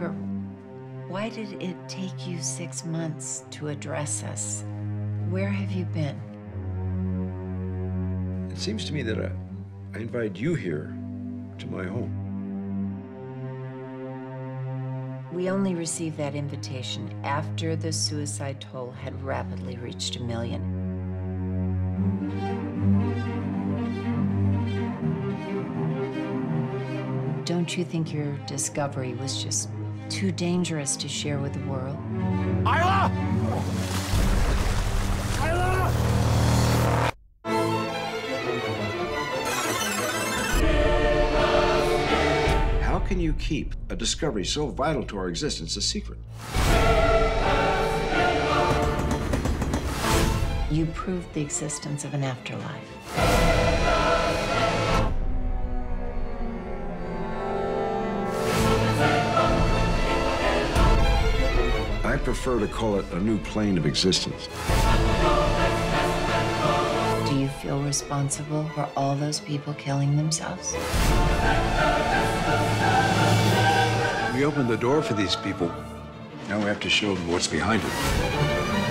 Robert, why did it take you six months to address us? Where have you been? It seems to me that I, I invited you here to my home. We only received that invitation after the suicide toll had rapidly reached a million. Don't you think your discovery was just too dangerous to share with the world? Isla! Isla! How can you keep a discovery so vital to our existence a secret? You proved the existence of an afterlife. I prefer to call it a new plane of existence. Do you feel responsible for all those people killing themselves? We opened the door for these people. Now we have to show them what's behind it.